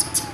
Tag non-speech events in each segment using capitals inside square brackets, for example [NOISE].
Tchau, [LAUGHS] tchau.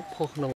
Nó phô không